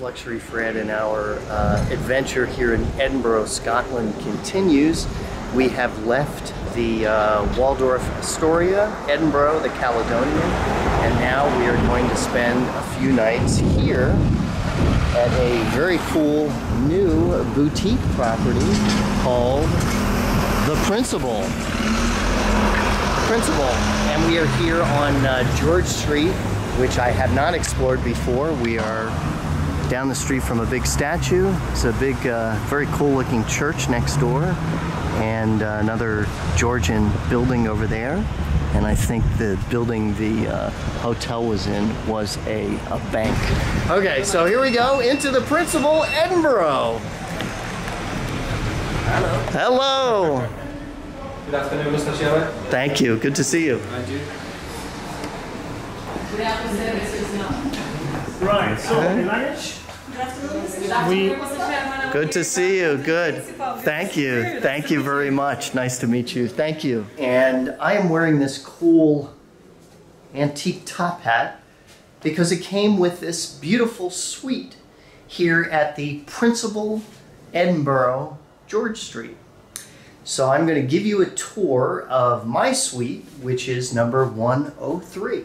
Luxury Fred, and our uh, adventure here in Edinburgh, Scotland continues. We have left the uh, Waldorf Astoria, Edinburgh, the Caledonian, and now we are going to spend a few nights here at a very cool new boutique property called The Principal. Principal, and we are here on uh, George Street, which I have not explored before. We are down the street from a big statue. It's a big, uh, very cool looking church next door and uh, another Georgian building over there. And I think the building the uh, hotel was in was a, a bank. Okay, so here we go into the Principal Edinburgh. Hello. Hello. Good afternoon, Mr. Sherman. Thank you. Good to see you. And you? Right, so we manage. We, Good to see you. Good. Thank you. Thank you very much. Nice to meet you. Thank you. And I am wearing this cool antique top hat because it came with this beautiful suite here at the Principal Edinburgh George Street. So I'm going to give you a tour of my suite, which is number 103.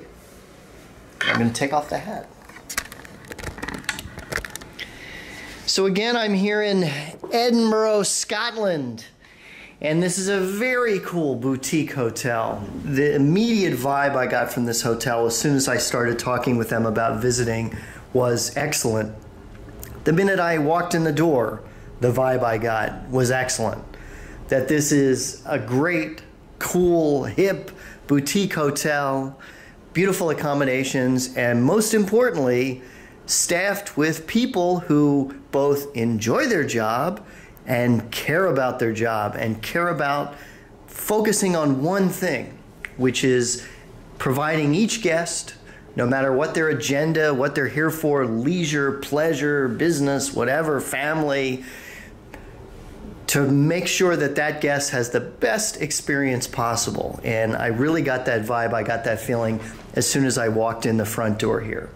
I'm going to take off the hat. So again, I'm here in Edinburgh, Scotland. And this is a very cool boutique hotel. The immediate vibe I got from this hotel as soon as I started talking with them about visiting was excellent. The minute I walked in the door, the vibe I got was excellent. That this is a great, cool, hip boutique hotel, beautiful accommodations, and most importantly, staffed with people who both enjoy their job and care about their job and care about focusing on one thing, which is providing each guest, no matter what their agenda, what they're here for leisure, pleasure, business, whatever, family to make sure that that guest has the best experience possible. And I really got that vibe, I got that feeling as soon as I walked in the front door here.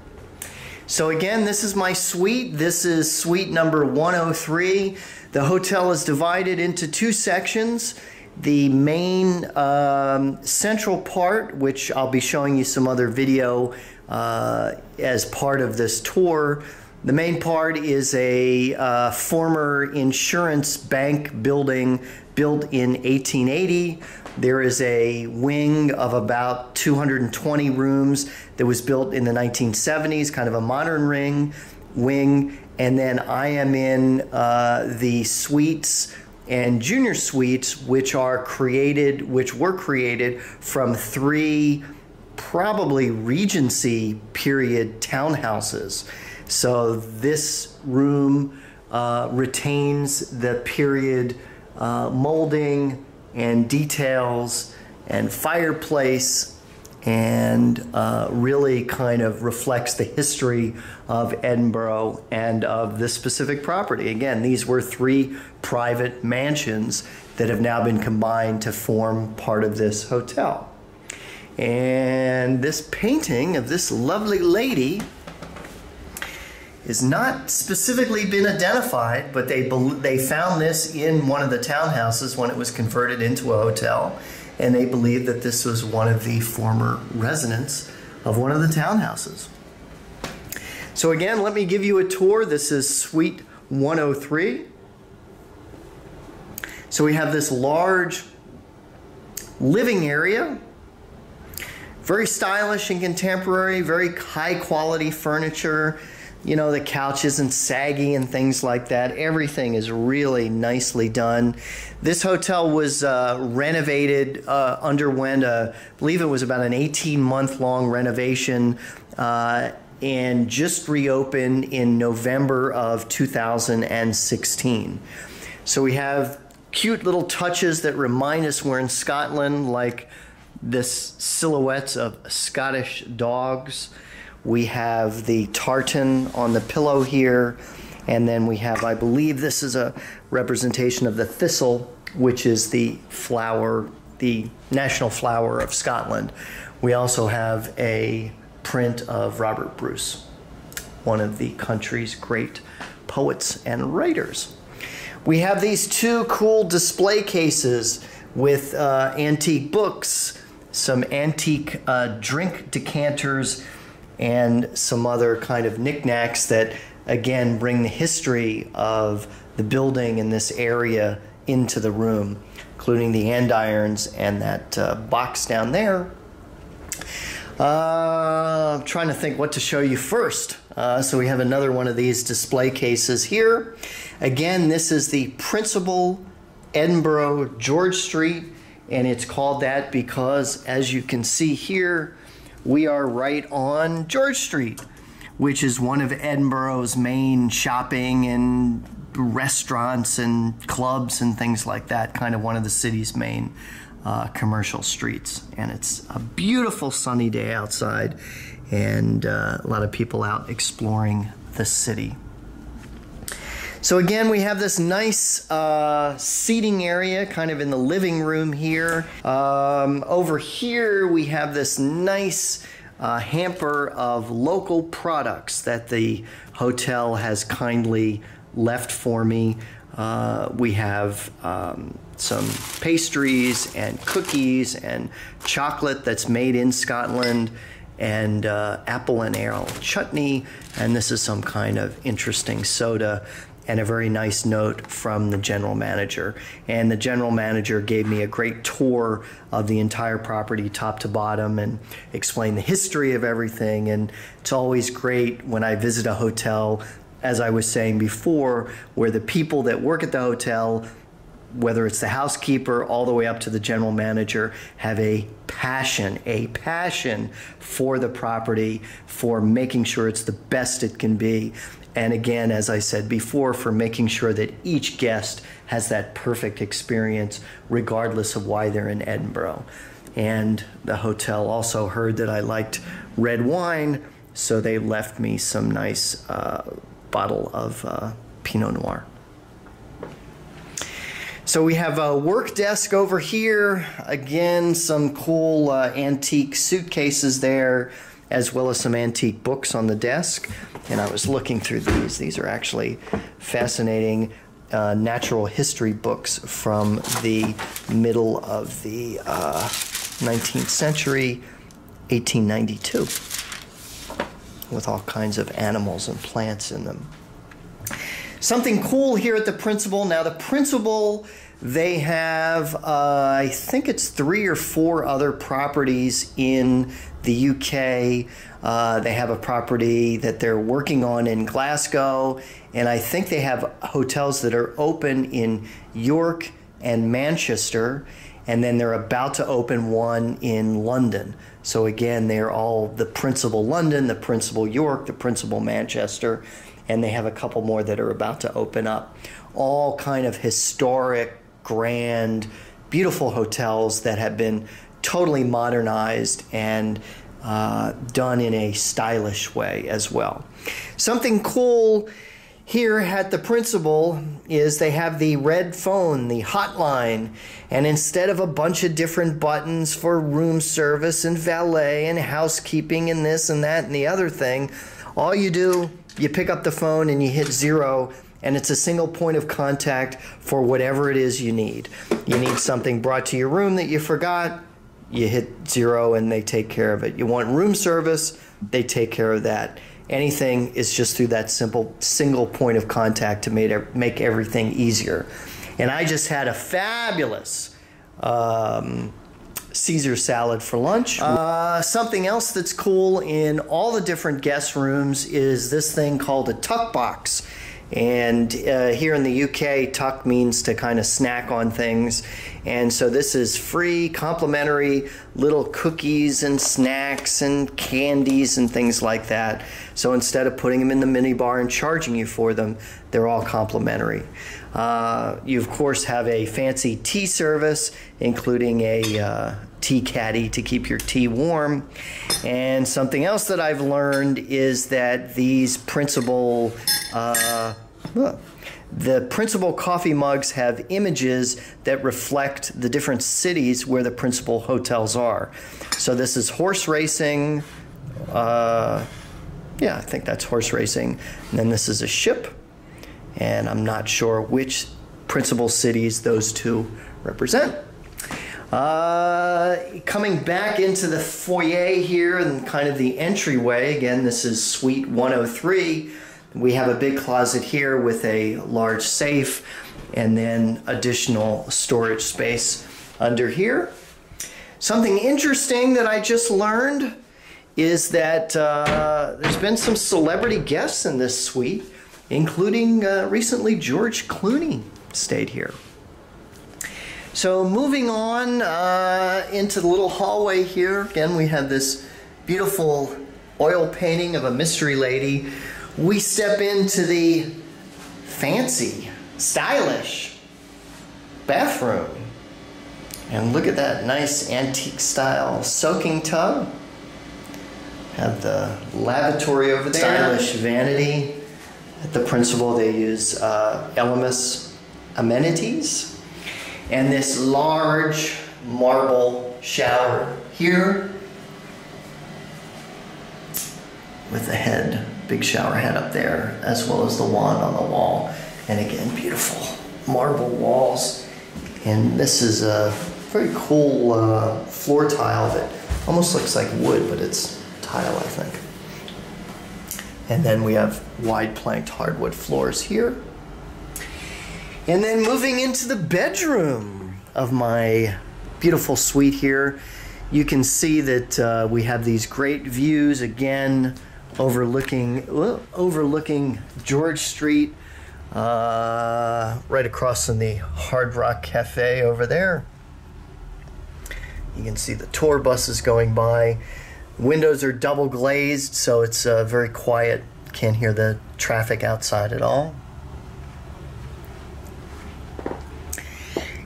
So again, this is my suite. This is suite number 103. The hotel is divided into two sections. The main um, central part, which I'll be showing you some other video uh, as part of this tour. The main part is a uh, former insurance bank building built in 1880. There is a wing of about 220 rooms that was built in the 1970s, kind of a modern ring wing. And then I am in uh, the suites and junior suites, which are created, which were created from three probably Regency period townhouses. So this room uh, retains the period uh, molding and details and fireplace and uh, really kind of reflects the history of Edinburgh and of this specific property. Again, these were three private mansions that have now been combined to form part of this hotel. And this painting of this lovely lady is not specifically been identified, but they they found this in one of the townhouses when it was converted into a hotel, and they believe that this was one of the former residents of one of the townhouses. So again, let me give you a tour. This is Suite 103. So we have this large living area, very stylish and contemporary, very high quality furniture you know, the couch isn't saggy and things like that. Everything is really nicely done. This hotel was uh, renovated, uh, underwent, a, I believe it was about an 18 month long renovation, uh, and just reopened in November of 2016. So we have cute little touches that remind us we're in Scotland, like this silhouettes of Scottish dogs. We have the tartan on the pillow here. And then we have, I believe this is a representation of the thistle, which is the flower, the national flower of Scotland. We also have a print of Robert Bruce. one of the country's great poets and writers. We have these two cool display cases with uh, antique books, some antique uh, drink decanters, and some other kind of knickknacks that, again, bring the history of the building in this area into the room, including the andirons and that uh, box down there. Uh, I'm trying to think what to show you first. Uh, so we have another one of these display cases here. Again, this is the Principal Edinburgh George Street, and it's called that because, as you can see here, we are right on George Street, which is one of Edinburgh's main shopping and restaurants and clubs and things like that, kind of one of the city's main uh, commercial streets. And it's a beautiful sunny day outside, and uh, a lot of people out exploring the city. So again, we have this nice uh, seating area kind of in the living room here. Um, over here, we have this nice uh, hamper of local products that the hotel has kindly left for me. Uh, we have um, some pastries and cookies and chocolate that's made in Scotland and uh, apple and ale chutney. And this is some kind of interesting soda and a very nice note from the general manager. And the general manager gave me a great tour of the entire property, top to bottom, and explained the history of everything. And it's always great when I visit a hotel as I was saying before, where the people that work at the hotel, whether it's the housekeeper all the way up to the general manager, have a passion, a passion for the property, for making sure it's the best it can be. And again, as I said before, for making sure that each guest has that perfect experience, regardless of why they're in Edinburgh. And the hotel also heard that I liked red wine, so they left me some nice. Uh, bottle of uh, Pinot Noir. So we have a work desk over here. Again, some cool uh, antique suitcases there, as well as some antique books on the desk. And I was looking through these. These are actually fascinating uh, natural history books from the middle of the uh, 19th century, 1892 with all kinds of animals and plants in them. Something cool here at the principal. Now, the principal, they have, uh, I think it's three or four other properties in the UK. Uh, they have a property that they're working on in Glasgow, and I think they have hotels that are open in York and Manchester, and then they're about to open one in London. So again, they're all the principal London, the principal York, the principal Manchester, and they have a couple more that are about to open up. All kind of historic, grand, beautiful hotels that have been totally modernized and uh, done in a stylish way as well. Something cool here at the principal is they have the red phone, the hotline, and instead of a bunch of different buttons for room service and valet and housekeeping and this and that and the other thing, all you do, you pick up the phone and you hit zero and it's a single point of contact for whatever it is you need. You need something brought to your room that you forgot, you hit zero and they take care of it. You want room service, they take care of that anything is just through that simple single point of contact to make, make everything easier. And I just had a fabulous um, Caesar salad for lunch. Uh, something else that's cool in all the different guest rooms is this thing called a tuck box. And uh, here in the UK, tuck means to kind of snack on things. And so this is free, complimentary little cookies and snacks and candies and things like that. So instead of putting them in the minibar and charging you for them, they're all complimentary. Uh, you, of course, have a fancy tea service, including a uh, tea caddy to keep your tea warm. And something else that I've learned is that these principal, uh, the principal coffee mugs have images that reflect the different cities where the principal hotels are. So this is horse racing. Uh, yeah, I think that's horse racing. And then this is a ship, and I'm not sure which principal cities those two represent. Uh, coming back into the foyer here and kind of the entryway, again, this is Suite 103. We have a big closet here with a large safe and then additional storage space under here. Something interesting that I just learned is that uh, there's been some celebrity guests in this suite, including uh, recently George Clooney stayed here. So moving on uh, into the little hallway here, again we have this beautiful oil painting of a mystery lady. We step into the fancy, stylish bathroom. And look at that nice antique style soaking tub. Have the lavatory over there. Stylish vanity. The principal, they use uh, Elemis amenities and this large marble shower here with the head, big shower head up there, as well as the wand on the wall. And again, beautiful marble walls. And this is a very cool uh, floor tile that almost looks like wood, but it's tile, I think. And then we have wide planked hardwood floors here. And then moving into the bedroom of my beautiful suite here, you can see that uh, we have these great views again overlooking overlooking George Street, uh, right across from the Hard Rock Cafe over there. You can see the tour buses going by. Windows are double glazed, so it's uh, very quiet. Can't hear the traffic outside at all.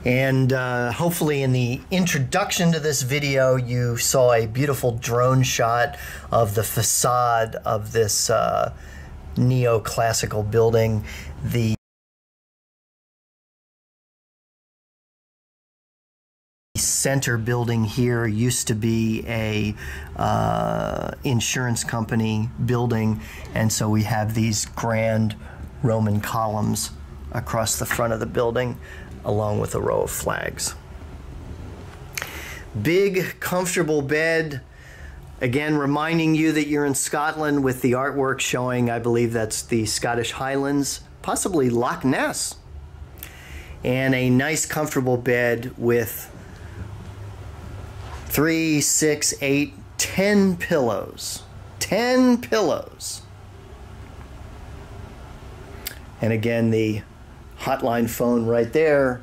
And uh, hopefully in the introduction to this video, you saw a beautiful drone shot of the facade of this uh, neoclassical building. The center building here used to be a uh, insurance company building and so we have these grand roman columns across the front of the building along with a row of flags. Big, comfortable bed. Again, reminding you that you're in Scotland with the artwork showing, I believe that's the Scottish Highlands, possibly Loch Ness. And a nice, comfortable bed with three, six, eight, ten pillows. Ten pillows. And again, the hotline phone right there.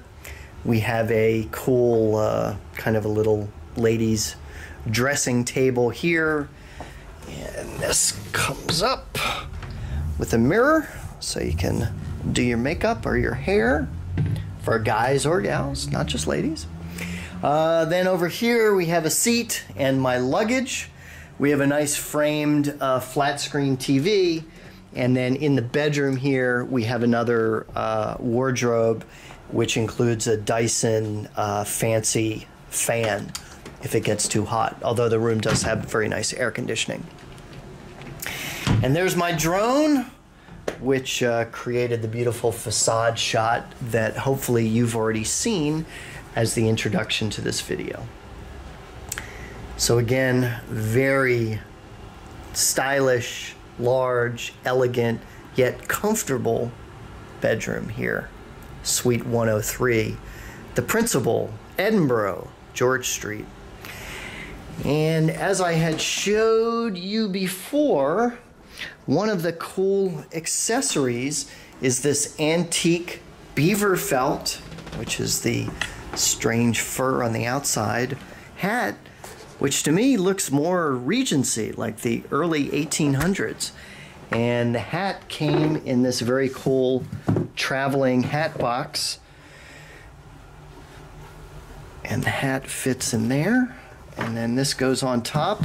We have a cool uh, kind of a little ladies dressing table here. And this comes up with a mirror so you can do your makeup or your hair for guys or gals, not just ladies. Uh, then over here we have a seat and my luggage. We have a nice framed uh, flat screen TV and then in the bedroom here, we have another uh, wardrobe, which includes a Dyson uh, fancy fan if it gets too hot, although the room does have very nice air conditioning. And there's my drone, which uh, created the beautiful facade shot that hopefully you've already seen as the introduction to this video. So again, very stylish, large, elegant, yet comfortable bedroom here. Suite 103. The Principal, Edinburgh, George Street. And as I had showed you before, one of the cool accessories is this antique beaver felt, which is the strange fur on the outside, hat which to me looks more Regency, like the early 1800s. And the hat came in this very cool traveling hat box. And the hat fits in there. And then this goes on top.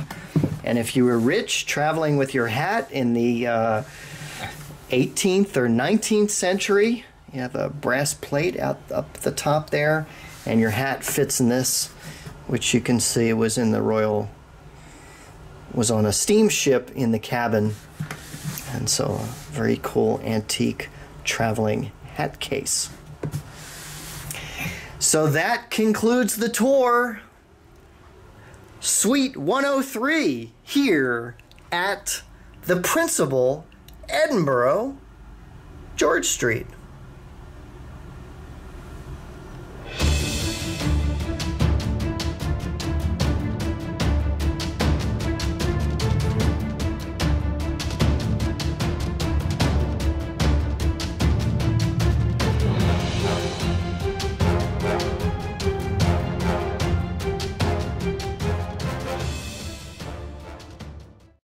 And if you were rich traveling with your hat in the uh, 18th or 19th century, you have a brass plate out up the top there, and your hat fits in this which you can see was in the Royal, was on a steamship in the cabin And so, a very cool antique traveling hat case. So that concludes the tour. Suite 103 here at the Principal, Edinburgh, George Street.